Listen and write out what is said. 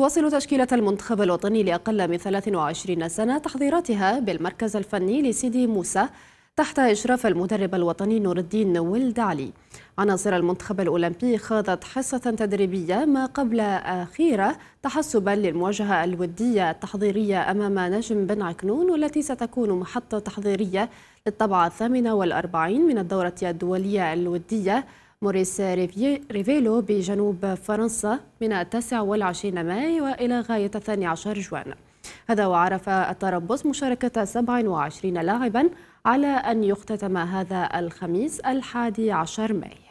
تواصل تشكيلة المنتخب الوطني لأقل من 23 سنة تحضيراتها بالمركز الفني لسيدي موسى تحت إشراف المدرب الوطني نور الدين ولد علي. عناصر المنتخب الأولمبي خاضت حصة تدريبية ما قبل أخيرة تحسبا للمواجهة الودية التحضيرية أمام نجم بن عكنون والتي ستكون محطة تحضيرية للطبعة الثامنة والأربعين من الدورة الدولية الودية. موريس ريفيلو بجنوب فرنسا من التاسع والعشرين ماي وإلى غاية الثاني عشر جوان. هذا وعرف التربص مشاركة 27 لاعبا على أن يختتم هذا الخميس الحادي عشر ماي.